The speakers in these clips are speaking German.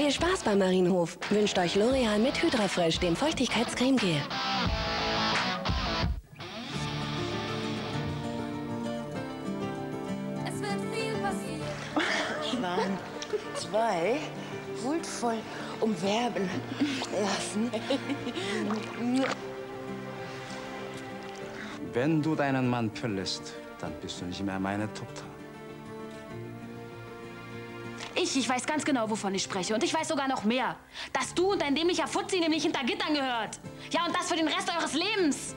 Viel Spaß beim Marienhof. Wünscht euch L'Oreal mit Hydra dem Feuchtigkeitscreme-Gel. Es wird viel passieren. Schwan, zwei, huldvoll umwerben lassen. Wenn du deinen Mann verlässt, dann bist du nicht mehr meine Tochter. Ich, ich weiß ganz genau, wovon ich spreche. Und ich weiß sogar noch mehr. Dass du und dein dämlicher Fuzzi nämlich hinter Gittern gehört. Ja, und das für den Rest eures Lebens.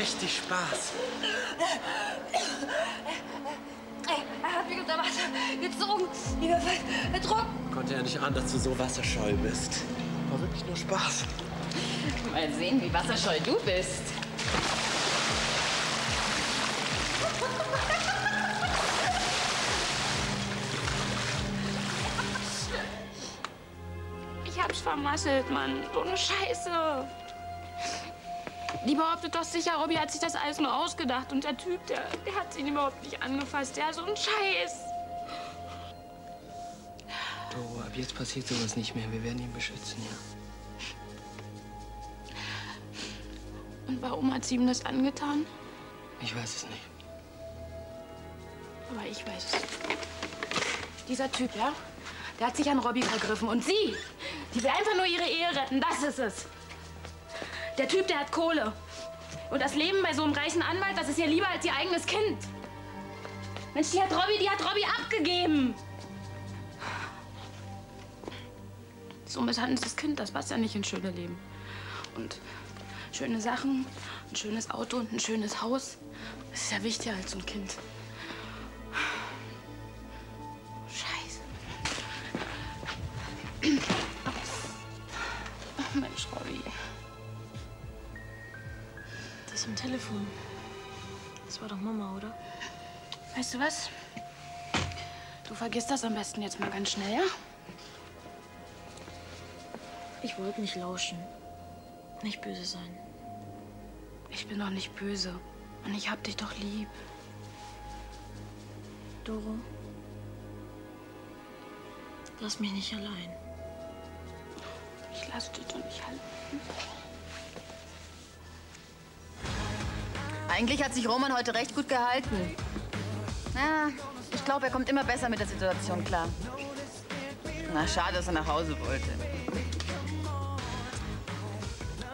Richtig Spaß. Er hat mich unter Wasser gezogen. Fast ertrunken. Konnte ja nicht ahnen, dass du so wasserscheu bist. War wirklich nur Spaß. Mal sehen, wie wasserscheu du bist. Ich hab's vermasselt, Mann. So eine Scheiße. Die behauptet doch sicher, Robby hat sich das alles nur ausgedacht. Und der Typ, der, der hat ihn überhaupt nicht angefasst. Der so ein Scheiß. Doro, ab jetzt passiert sowas nicht mehr. Wir werden ihn beschützen, ja. Und warum hat sie ihm das angetan? Ich weiß es nicht. Aber ich weiß es. Dieser Typ, ja? Der hat sich an Robby vergriffen. Und sie, die will einfach nur ihre Ehe retten. Das ist es. Der Typ, der hat Kohle. Und das Leben bei so einem reichen Anwalt, das ist ihr lieber als ihr eigenes Kind. Mensch, die hat Robby, die hat Robby abgegeben. So misshandeltes Kind, das passt ja nicht ins schöne Leben. Und schöne Sachen, ein schönes Auto und ein schönes Haus, das ist ja wichtiger als so ein Kind. Du was? Du vergisst das am besten jetzt mal ganz schnell, ja? Ich wollte nicht lauschen. Nicht böse sein. Ich bin doch nicht böse. Und ich hab dich doch lieb. Doro. Lass mich nicht allein. Ich lass dich doch nicht halten. Eigentlich hat sich Roman heute recht gut gehalten. Ja, ich glaube, er kommt immer besser mit der Situation klar. Na, schade, dass er nach Hause wollte.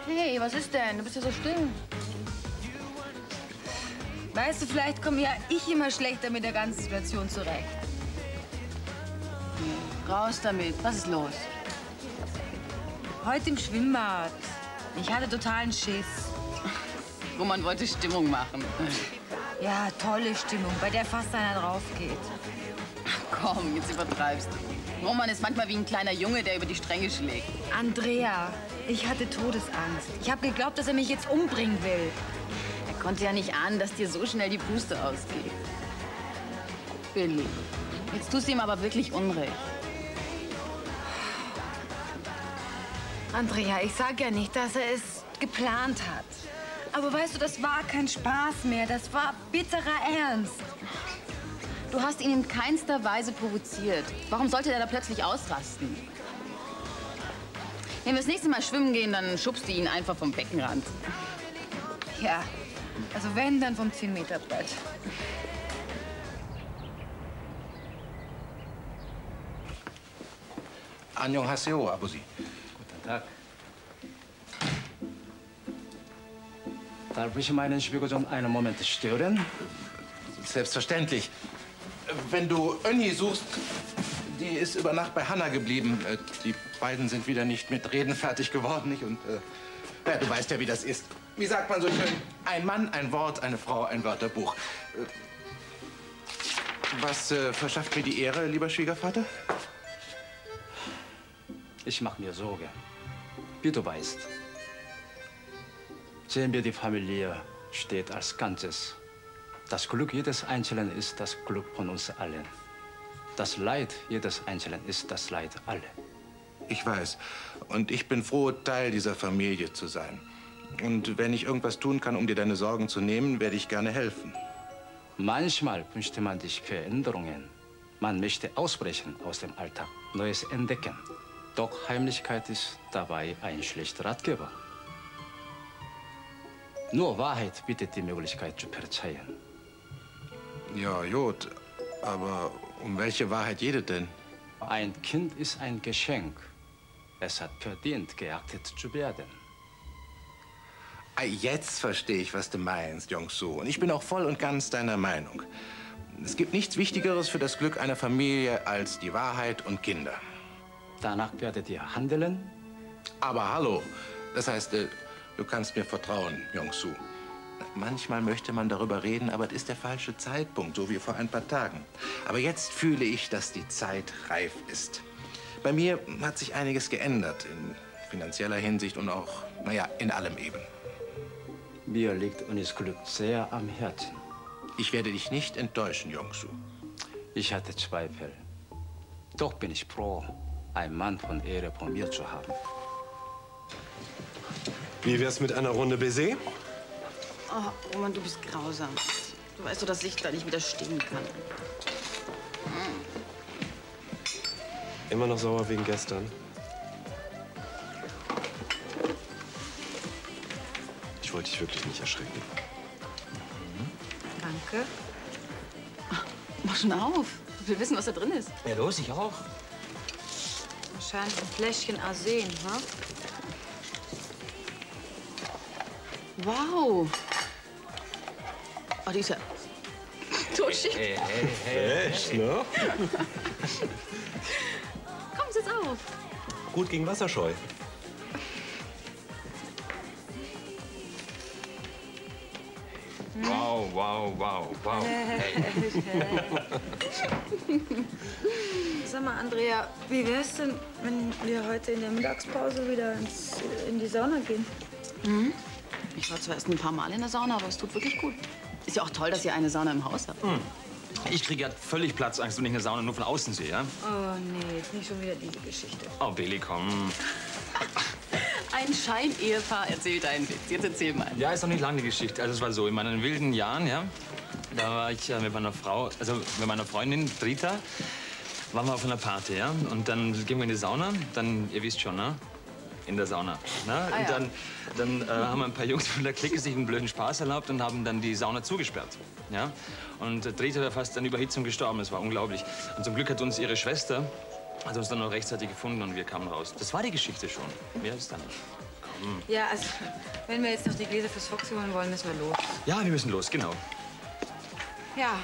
Hey, was ist denn? Du bist ja so still. Weißt du, vielleicht komme ja ich immer schlechter mit der ganzen Situation zurecht. Raus damit. Was ist los? Heute im Schwimmbad. Ich hatte totalen Schiss. Roman wollte Stimmung machen. Ja, tolle Stimmung, bei der fast einer drauf geht. Komm, jetzt übertreibst du. Roman ist manchmal wie ein kleiner Junge, der über die Stränge schlägt. Andrea, ich hatte Todesangst. Ich habe geglaubt, dass er mich jetzt umbringen will. Er konnte ja nicht ahnen, dass dir so schnell die Puste ausgeht. Billy, jetzt tust du ihm aber wirklich Unrecht. Andrea, ich sag ja nicht, dass er es geplant hat. Aber weißt du, das war kein Spaß mehr. Das war bitterer Ernst. Du hast ihn in keinster Weise provoziert. Warum sollte er da plötzlich ausrasten? Wenn wir das nächste Mal schwimmen gehen, dann schubst du ihn einfach vom Beckenrand. Ja, also wenn, dann vom 10-Meter-Brett. Annyeonghaseyo, Abusi. Guten Tag. Darf ich meinen Schwiegersohn einen Moment stören? Selbstverständlich. Wenn du Önni suchst, die ist über Nacht bei Hanna geblieben. Äh, Die beiden sind wieder nicht mit Reden fertig geworden, nicht? Und äh, ja, du weißt ja, wie das ist. Wie sagt man so schön? Ein Mann, ein Wort, eine Frau, ein Wörterbuch. Äh, Was äh, verschafft mir die Ehre, lieber Schwiegervater? Ich mache mir Sorgen. Wie du weißt. Sehen wir, die Familie steht als Ganzes. Das Glück jedes Einzelnen ist das Glück von uns allen. Das Leid jedes Einzelnen ist das Leid aller. Ich weiß. Und ich bin froh, Teil dieser Familie zu sein. Und wenn ich irgendwas tun kann, um dir deine Sorgen zu nehmen, werde ich gerne helfen. Manchmal wünschte man sich Veränderungen. Man möchte ausbrechen aus dem Alltag, Neues entdecken. Doch Heimlichkeit ist dabei ein schlechter Ratgeber. Nur Wahrheit bietet die Möglichkeit zu verzeihen. Ja, Jod. Aber um welche Wahrheit jedet denn? Ein Kind ist ein Geschenk. Es hat verdient, geachtet zu werden. Ah, Jetzt verstehe ich, was du meinst, Jongsu. Und ich bin auch voll und ganz deiner Meinung. Es gibt nichts Wichtigeres für das Glück einer Familie als die Wahrheit und Kinder. Danach werdet ihr handeln? Aber hallo, das heißt, äh, du kannst mir vertrauen, Jongsu. Manchmal möchte man darüber reden, aber es ist der falsche Zeitpunkt, so wie vor ein paar Tagen. Aber jetzt fühle ich, dass die Zeit reif ist. Bei mir hat sich einiges geändert, in finanzieller Hinsicht und auch, naja, in allem eben. Mir liegt Unis Glück sehr am Herzen. Ich werde dich nicht enttäuschen, Jongsu. Ich hatte Zweifel. Doch bin ich froh, einen Mann von Ehre von mir zu haben. Wie wär's mit einer Runde Baiser? Oh, Roman, du bist grausam. Du weißt doch, dass ich da nicht widerstehen kann. Immer noch sauer wegen gestern. Ich wollte dich wirklich nicht erschrecken. Danke. Mach schon auf. Ich will wissen, was da drin ist. Ja, los, ich auch. Wahrscheinlich ein Fläschchen Arsen, ha? Wow. Oh, die ist ja... Tuschi. Hey, hey, hey. Echt, ne? Komm, sitz auf. Gut gegen Wasserscheu. Wow, wow, wow, wow. Hey. Sag mal, Andrea, wie wär's denn, wenn wir heute in der Mittagspause wieder ins, in die Sauna gehen? Mhm. Ich war zwar erst ein paar Mal in der Sauna, aber es tut wirklich gut. Ist ja auch toll, dass ihr eine Sauna im Haus habt. Hm. Ich kriege ja völlig Platzangst, wenn ich eine Sauna nur von außen sehe. Ja? Oh nee, jetzt nicht schon wieder diese Geschichte. Oh, Billy, komm. Ein Scheinehepaar erzählt einen Witz. Jetzt erzähl mal. Ja, ist noch nicht lange die Geschichte. Also es war so, in meinen wilden Jahren, ja, da war ich äh, mit meiner Frau, also mit meiner Freundin Rita, waren wir auf einer Party, ja. Und dann gehen wir in die Sauna, dann, ihr wisst schon, ne? In der Sauna. Ne? Ah, und ja. dann, dann äh, haben ein paar Jungs von der Clique sich einen blöden Spaß erlaubt und haben dann die Sauna zugesperrt. Ja? Und äh, Rita wäre fast an Überhitzung gestorben. Das war unglaublich. Und zum Glück hat uns ihre Schwester hat uns dann noch rechtzeitig gefunden und wir kamen raus. Das war die Geschichte schon. Mehr ist dann. Komm. Ja, also, wenn wir jetzt noch die Gläser fürs Foxy holen wollen, müssen wir los. Ja, wir müssen los, genau. Ja,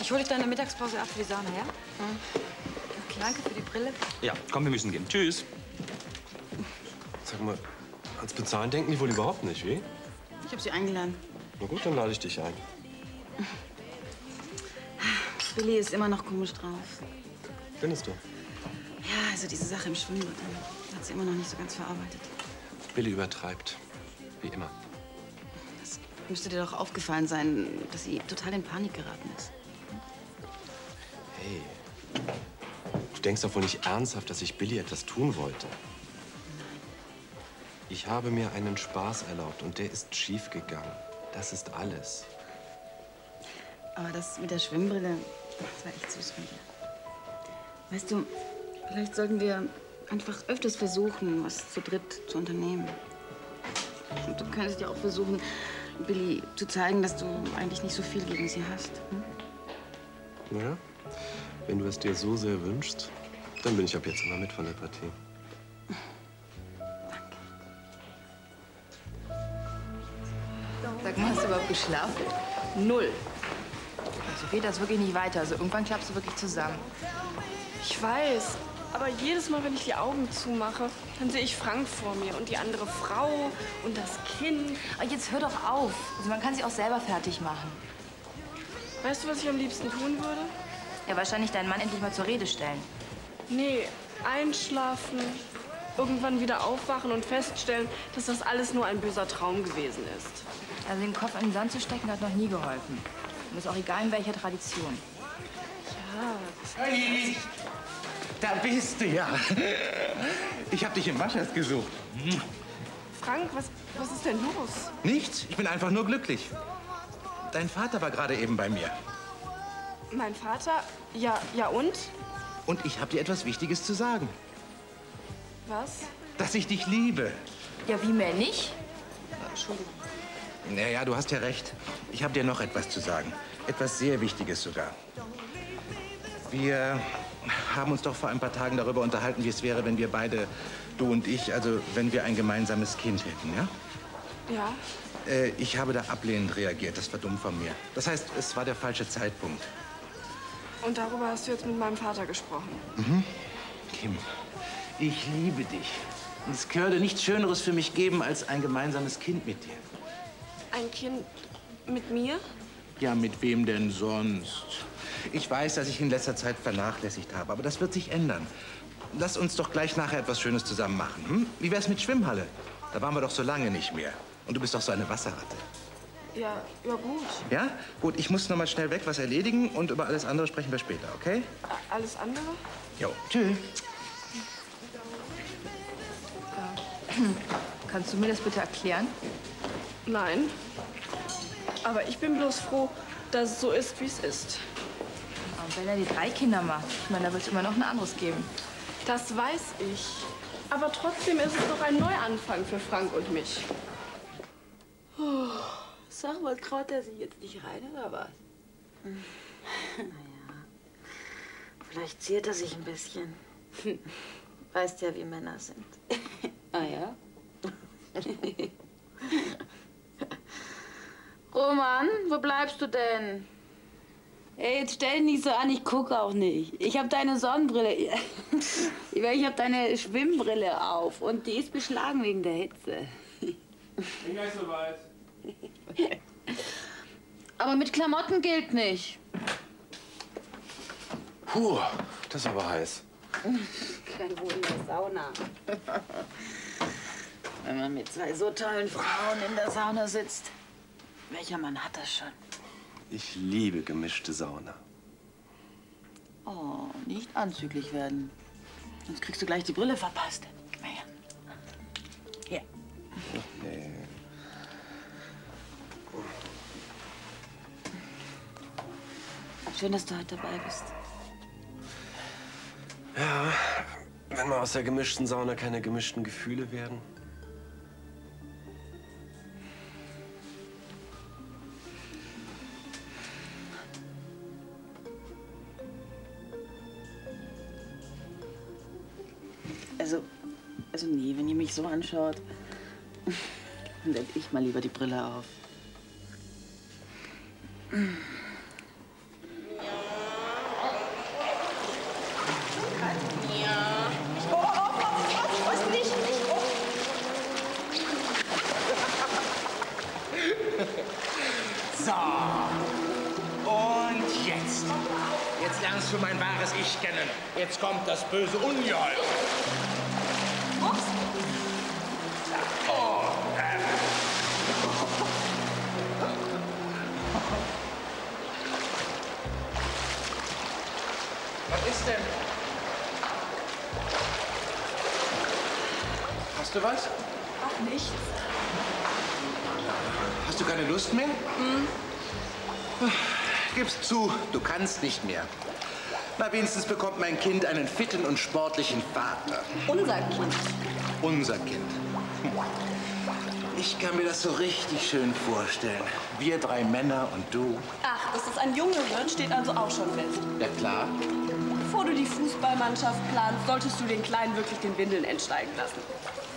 ich hole dich dann in der Mittagspause ab für die Sauna, ja? Okay, danke für die Brille. Ja, komm, wir müssen gehen. Tschüss. Sag mal, ans Bezahlen denken die wohl überhaupt nicht, wie? Ich habe sie eingeladen. Na gut, dann lade ich dich ein. Billy ist immer noch komisch drauf. Findest du? Ja, also diese Sache im Schwimmbad ähm, hat sie immer noch nicht so ganz verarbeitet. Billy übertreibt. Wie immer. Das müsste dir doch aufgefallen sein, dass sie total in Panik geraten ist. Hey. Du denkst doch wohl nicht ernsthaft, dass ich Billy etwas tun wollte. Ich habe mir einen Spaß erlaubt und der ist schiefgegangen. Das ist alles. Aber das mit der Schwimmbrille, Das war echt süß von dir. Weißt du, vielleicht sollten wir einfach öfters versuchen, was zu dritt zu unternehmen. Und du könntest ja auch versuchen, Billy zu zeigen, dass du eigentlich nicht so viel gegen sie hast. Hm? Ja? Wenn du es dir so sehr wünschst, dann bin ich ab jetzt immer mit von der Partie. Geschlafen? Null. So geht das wirklich nicht weiter. Also irgendwann klappst du wirklich zusammen. Ich weiß. Aber jedes Mal, wenn ich die Augen zumache, dann sehe ich Frank vor mir und die andere Frau und das Kind. Jetzt hör doch auf. Also man kann sich auch selber fertig machen. Weißt du, was ich am liebsten tun würde? Ja, wahrscheinlich deinen Mann endlich mal zur Rede stellen. Nee, einschlafen, irgendwann wieder aufwachen und feststellen, dass das alles nur ein böser Traum gewesen ist. Also den Kopf in den Sand zu stecken, hat noch nie geholfen. Und ist auch egal, in welcher Tradition. Ja. Hey, da bist du ja. Ich habe dich im Waschhaus gesucht. Frank, was, was ist denn los? Nichts, ich bin einfach nur glücklich. Dein Vater war gerade eben bei mir. Mein Vater? Ja, ja und? Und ich habe dir etwas Wichtiges zu sagen. Was? Dass ich dich liebe. Ja, wie mehr nicht? Entschuldigung. Naja, du hast ja recht. Ich habe dir noch etwas zu sagen. Etwas sehr Wichtiges sogar. Wir haben uns doch vor ein paar Tagen darüber unterhalten, wie es wäre, wenn wir beide, du und ich, also wenn wir ein gemeinsames Kind hätten, ja? Ja? Äh, ich habe da ablehnend reagiert. Das war dumm von mir. Das heißt, es war der falsche Zeitpunkt. Und darüber hast du jetzt mit meinem Vater gesprochen. Mhm. Kim, ich liebe dich. Und es könnte nichts Schöneres für mich geben als ein gemeinsames Kind mit dir. Ein Kind mit mir? Ja, mit wem denn sonst? Ich weiß, dass ich in letzter Zeit vernachlässigt habe, aber das wird sich ändern. Lass uns doch gleich nachher etwas Schönes zusammen machen. Hm? Wie wär's mit Schwimmhalle? Da waren wir doch so lange nicht mehr. Und du bist doch so eine Wasserratte. Ja, ja gut. Ja? Gut, ich muss noch mal schnell weg was erledigen und über alles andere sprechen wir später, okay? Alles andere? Jo, tschüss. Kannst du mir das bitte erklären? Nein. Aber ich bin bloß froh, dass es so ist, wie es ist. Und wenn er die drei Kinder macht, ich meine, da wird es immer noch ein anderes geben. Das weiß ich. Aber trotzdem ist es doch ein Neuanfang für Frank und mich. Oh, sag mal, traut er sich jetzt nicht rein oder was? Naja, vielleicht ziert er sich ein bisschen. Weißt ja, wie Männer sind. ah ja? Roman, wo bleibst du denn? Ey, jetzt stell dich nicht so an, ich gucke auch nicht. Ich habe deine Sonnenbrille. ich habe deine Schwimmbrille auf und die ist beschlagen wegen der Hitze. Bin gleich soweit. Aber mit Klamotten gilt nicht. Puh, das ist aber heiß. Kein Wohl in der Sauna. Wenn man mit zwei so tollen Frauen in der Sauna sitzt. Welcher Mann hat das schon? Ich liebe gemischte Sauna. Oh, nicht anzüglich werden. Sonst kriegst du gleich die Brille verpasst. Gib mal her. Nee. Schön, dass du heute dabei bist. Ja, wenn mal aus der gemischten Sauna keine gemischten Gefühle werden. So anschaut, dann leg ich mal lieber die Brille auf. So. Und jetzt. Jetzt lernst du mein wahres Ich kennen. Jetzt kommt das böse Ungeheuer. Du was? Ach, nichts. Hast du keine Lust mehr? Hm. gib's zu, du kannst nicht mehr. Na, wenigstens bekommt mein Kind einen fitten und sportlichen Vater. Unser Kind. Unser Kind. Ich kann mir das so richtig schön vorstellen. Wir drei Männer und du. Ach, dass es ein Junge wird, steht also auch schon fest. Ja klar. Bevor du die Fußballmannschaft planst, solltest du den Kleinen wirklich den Windeln entsteigen lassen.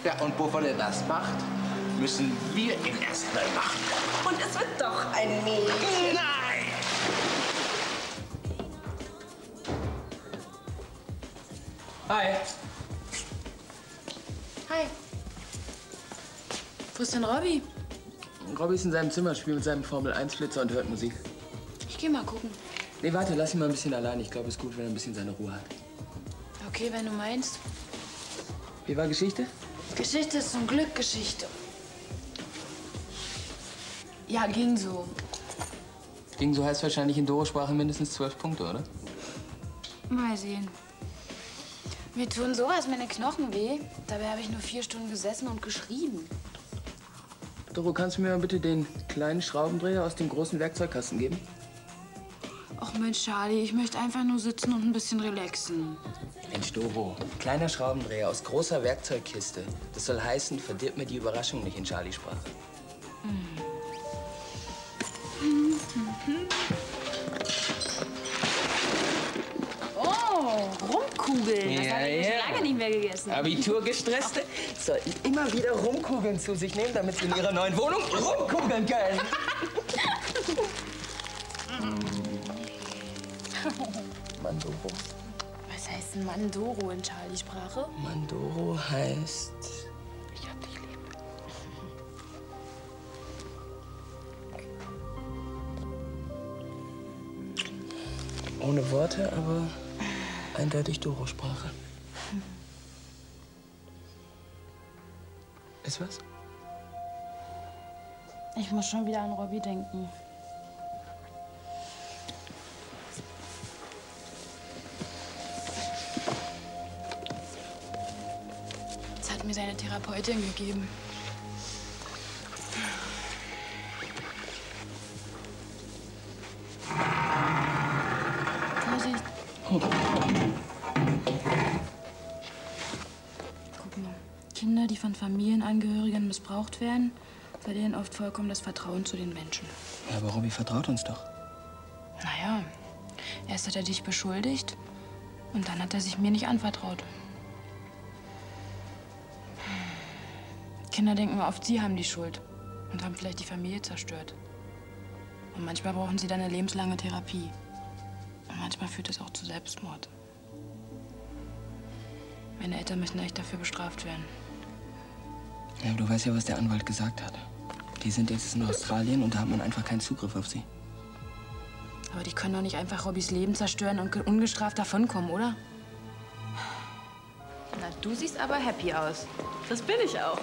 Ja, und bevor er das macht, müssen wir ihn erst mal machen. Und es wird doch ein Mädchen. Nein! Hi. Hi. Wo ist denn Robby? Robby ist in seinem Zimmer, spielt mit seinem Formel-1-Flitzer und hört Musik. Ich geh mal gucken. Nee, warte, lass ihn mal ein bisschen allein. Ich glaube, es ist gut, wenn er ein bisschen seine Ruhe hat. Okay, wenn du meinst. Wie war Geschichte? Geschichte ist zum Glück Geschichte. Ja, ging so. Ging so heißt wahrscheinlich in Doro-Sprache mindestens zwölf Punkte, oder? Mal sehen. Mir tun sowas meine Knochen weh. Dabei habe ich nur vier Stunden gesessen und geschrieben. Doro, kannst du mir mal bitte den kleinen Schraubendreher aus dem großen Werkzeugkasten geben? Och Mensch, Charlie, ich möchte einfach nur sitzen und ein bisschen relaxen. Mensch, Doro, kleiner Schraubendreher aus großer Werkzeugkiste. Das soll heißen, verdirb mir die Überraschung nicht in Charlie-Sprache. Oh, Rumkugeln. Das habe ich schon lange nicht mehr gegessen. Abiturgestresste sollten immer wieder Rumkugeln zu sich nehmen, damit sie in ihrer neuen Wohnung rumkugeln können. Denn Mandoro in Charlie-Sprache? Mandoro heißt... Ich hab dich lieb. Ohne Worte, aber eindeutig Doro-Sprache. Ist was? Ich muss schon wieder an Robby denken. Mir seine Therapeutin gegeben. Vorsicht. Guck mal. Kinder, die von Familienangehörigen missbraucht werden, verlieren oft vollkommen das Vertrauen zu den Menschen. Ja, aber Robby vertraut uns doch. Naja, erst hat er dich beschuldigt und dann hat er sich mir nicht anvertraut. Kinder denken oft, sie haben die Schuld und haben vielleicht die Familie zerstört. Und manchmal brauchen sie dann eine lebenslange Therapie. Und manchmal führt es auch zu Selbstmord. Meine Eltern müssen echt dafür bestraft werden. Ja, du weißt ja, was der Anwalt gesagt hat. Die sind jetzt in Australien und da hat man einfach keinen Zugriff auf sie. Aber die können doch nicht einfach Robbys Leben zerstören und ungestraft davonkommen, oder? Na, du siehst aber happy aus. Das bin ich auch.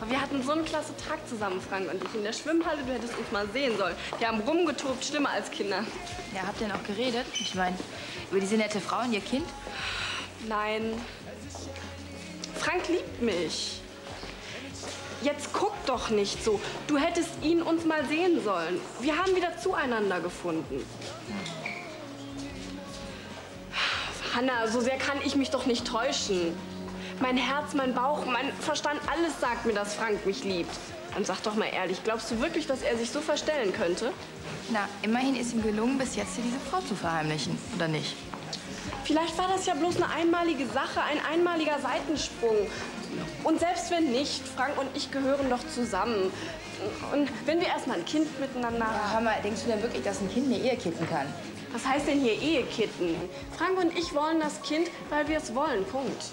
Aber wir hatten so einen klasse Tag zusammen, Frank und ich, in der Schwimmhalle. Du hättest uns mal sehen sollen. Wir haben rumgetobt, schlimmer als Kinder. Ja, habt ihr noch geredet? Ich meine, über diese nette Frau und ihr Kind? Nein. Frank liebt mich. Jetzt guck doch nicht so. Du hättest ihn uns mal sehen sollen. Wir haben wieder zueinander gefunden. Hanna, so sehr kann ich mich doch nicht täuschen. Mein Herz, mein Bauch, mein Verstand, alles sagt mir, dass Frank mich liebt. Dann sag doch mal ehrlich, glaubst du wirklich, dass er sich so verstellen könnte? Na, immerhin ist ihm gelungen, bis jetzt hier diese Frau zu verheimlichen, oder nicht? Vielleicht war das ja bloß eine einmalige Sache, ein einmaliger Seitensprung. Und selbst wenn nicht, Frank und ich gehören doch zusammen. Und wenn wir erst mal ein Kind miteinander Ja, hör mal, denkst du denn wirklich, dass ein Kind eine Ehe kitten kann? Was heißt denn hier Ehekitten? Frank und ich wollen das Kind, weil wir es wollen. Punkt.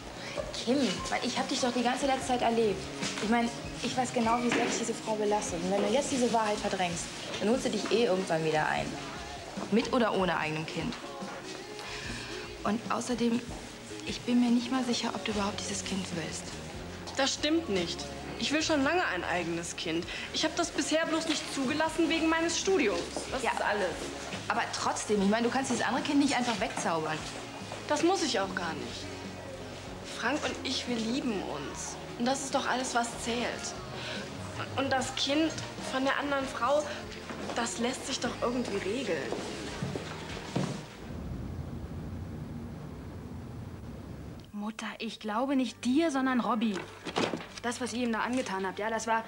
Kim, ich habe dich doch die ganze letzte Zeit erlebt. Ich meine, ich weiß genau, wie sehr dich diese Frau belastet. Und wenn du jetzt diese Wahrheit verdrängst, dann holst du dich eh irgendwann wieder ein. Mit oder ohne eigenem Kind. Und außerdem, ich bin mir nicht mal sicher, ob du überhaupt dieses Kind willst. Das stimmt nicht. Ich will schon lange ein eigenes Kind. Ich habe das bisher bloß nicht zugelassen wegen meines Studiums. Das ist alles. Aber trotzdem, ich meine, du kannst dieses andere Kind nicht einfach wegzaubern. Das muss ich auch gar nicht. Frank und ich, wir lieben uns. Und das ist doch alles, was zählt. Und das Kind von der anderen Frau, das lässt sich doch irgendwie regeln. Mutter, ich glaube nicht dir, sondern Robby. Das, was ihr ihm da angetan habt, ja, das war...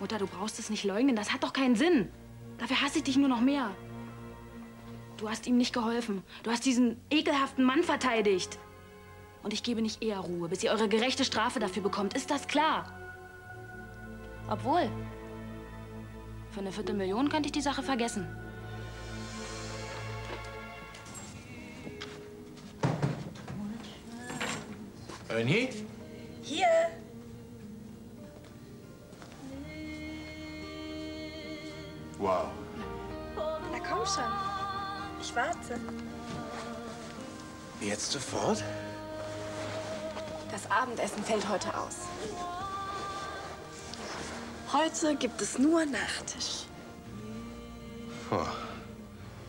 Mutter, du brauchst es nicht leugnen, das hat doch keinen Sinn. Dafür hasse ich dich nur noch mehr. Du hast ihm nicht geholfen. Du hast diesen ekelhaften Mann verteidigt. Und ich gebe nicht eher Ruhe, bis ihr eure gerechte Strafe dafür bekommt. Ist das klar? Obwohl, für eine Viertelmillion könnte ich die Sache vergessen. Ernie? Hier. Wow. Na komm schon. Ich warte. Jetzt sofort? Das Abendessen fällt heute aus. Heute gibt es nur Nachtisch. Boah,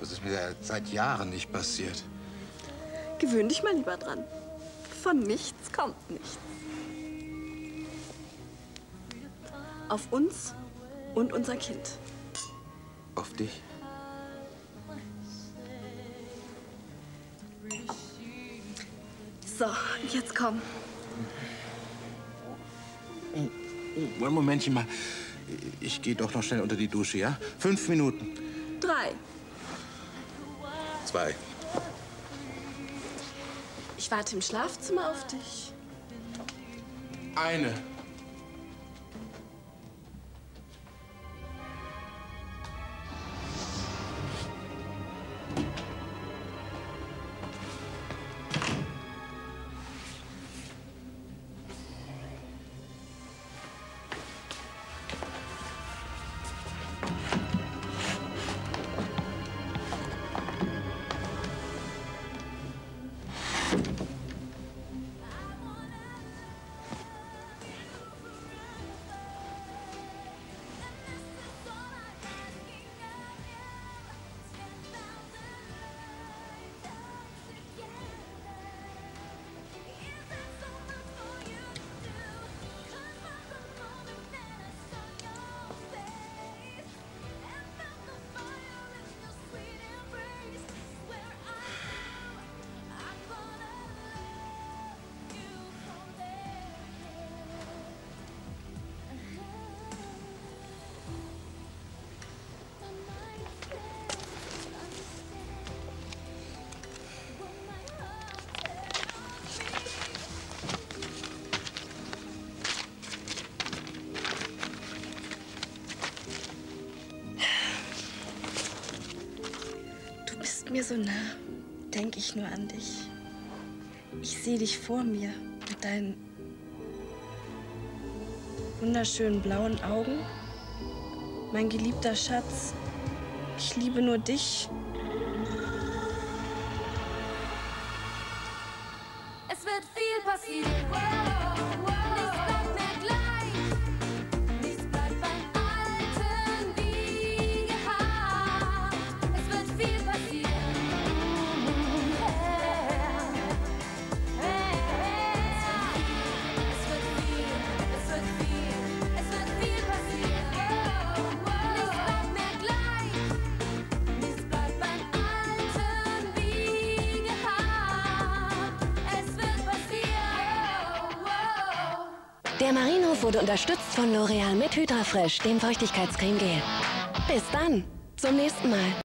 das ist mir seit Jahren nicht passiert. Gewöhn dich mal lieber dran. Von nichts kommt nichts. Auf uns und unser Kind. Auf dich? So, jetzt komm. Oh, oh, ein Momentchen mal. Ich gehe doch noch schnell unter die Dusche, ja? Fünf Minuten. Drei. Zwei. Ich warte im Schlafzimmer auf dich. Eine. Mir so nah, denke ich nur an dich. Ich sehe dich vor mir mit deinen wunderschönen blauen Augen. Mein geliebter Schatz, ich liebe nur dich. Es wird viel passieren. Wurde unterstützt von L'Oreal mit Hydra Fresh, dem Feuchtigkeitscreme Gel. Bis dann, zum nächsten Mal.